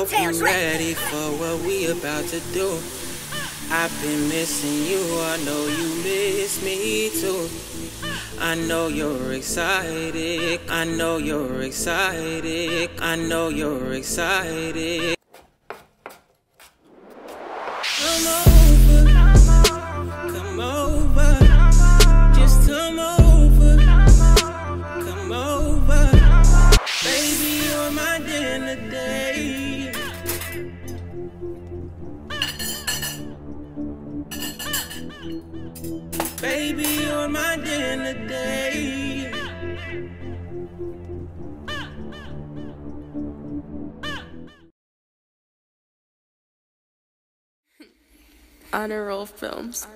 hope you ready for what we about to do. I've been missing you, I know you miss me too. I know you're excited, I know you're excited, I know you're excited. Come over, come over, just come over, come over. Baby, you're my dinner. Baby, you're my dinner date. Honor Roll Filmz.